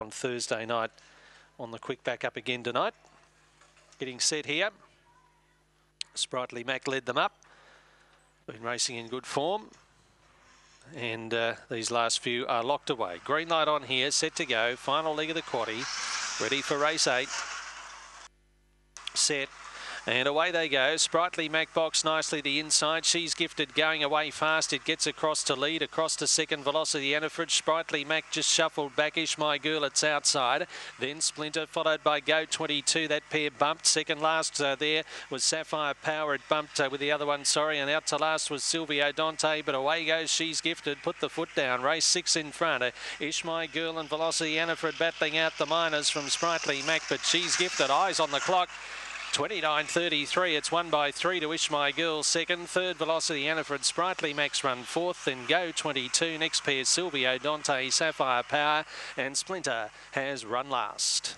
on Thursday night on the quick back up again tonight. Getting set here. Sprightly Mac led them up. Been racing in good form. And uh, these last few are locked away. Green light on here, set to go. Final leg of the quaddy. Ready for race eight. Set. And away they go. Sprightly Mac box nicely the inside. She's gifted going away fast. It gets across to lead, across to second. Velocity Anifrid. Sprightly Mac just shuffled back. Ish My Girl, it's outside. Then Splinter followed by Go 22. That pair bumped. Second last uh, there was Sapphire Power. It bumped uh, with the other one, sorry. And out to last was Silvio Dante. But away goes She's Gifted. Put the foot down. Race six in front. Uh, Ish My Girl and Velocity Anifrid battling out the minors from Sprightly Mac. But She's Gifted. Eyes on the clock. 29.33. It's one by three to Wish My Girl second. Third Velocity Anifrid Sprightly Max run fourth. Then Go 22. Next pair Silvio Dante Sapphire Power and Splinter has run last.